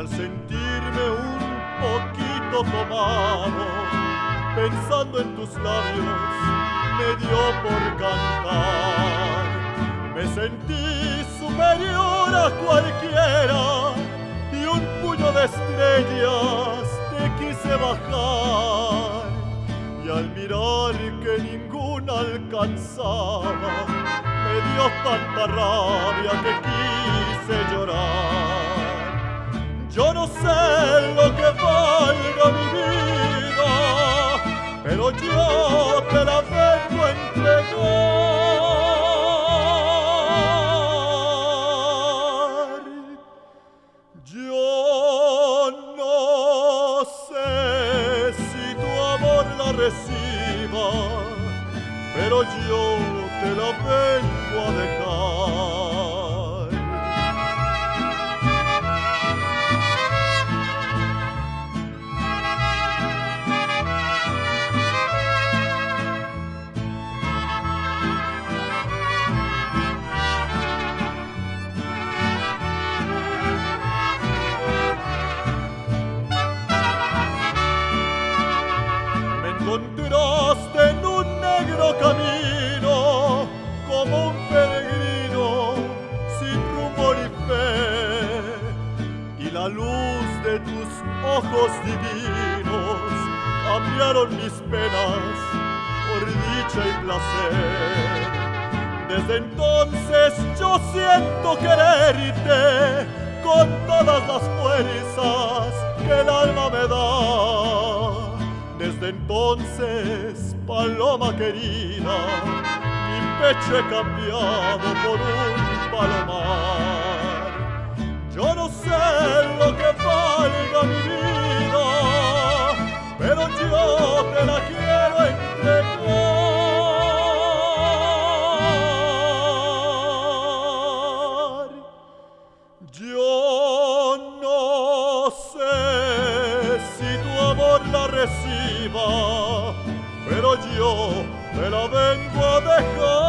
al sentirme un poquito tomado, pensando en tus labios, me dio por cantar. Me sentí superior a cualquiera y un puño de estrellas te quise bajar. Y al mirar que ninguna alcanzaba, me dio tanta rabia que quise llorar yo no sé lo que valga mi vida pero yo te la vengo a entregar. Yo no sé si tu amor la reciba, pero yo te la vengo a dejar. Encontraste en un negro camino, como un peregrino sin rumbo ni fe. Y la luz de tus ojos divinos cambiaron mis penas por dicha y placer. Desde entonces yo siento quererte con todas las fuerzas que el alma me da. Desde entonces, paloma querida, mi pecho he cambiado por un palomar. Yo no sé lo que valga mi vida, pero yo te la quiero entregar. Yo no sé si tu amor la recibe pero yo me la vengo a dejar.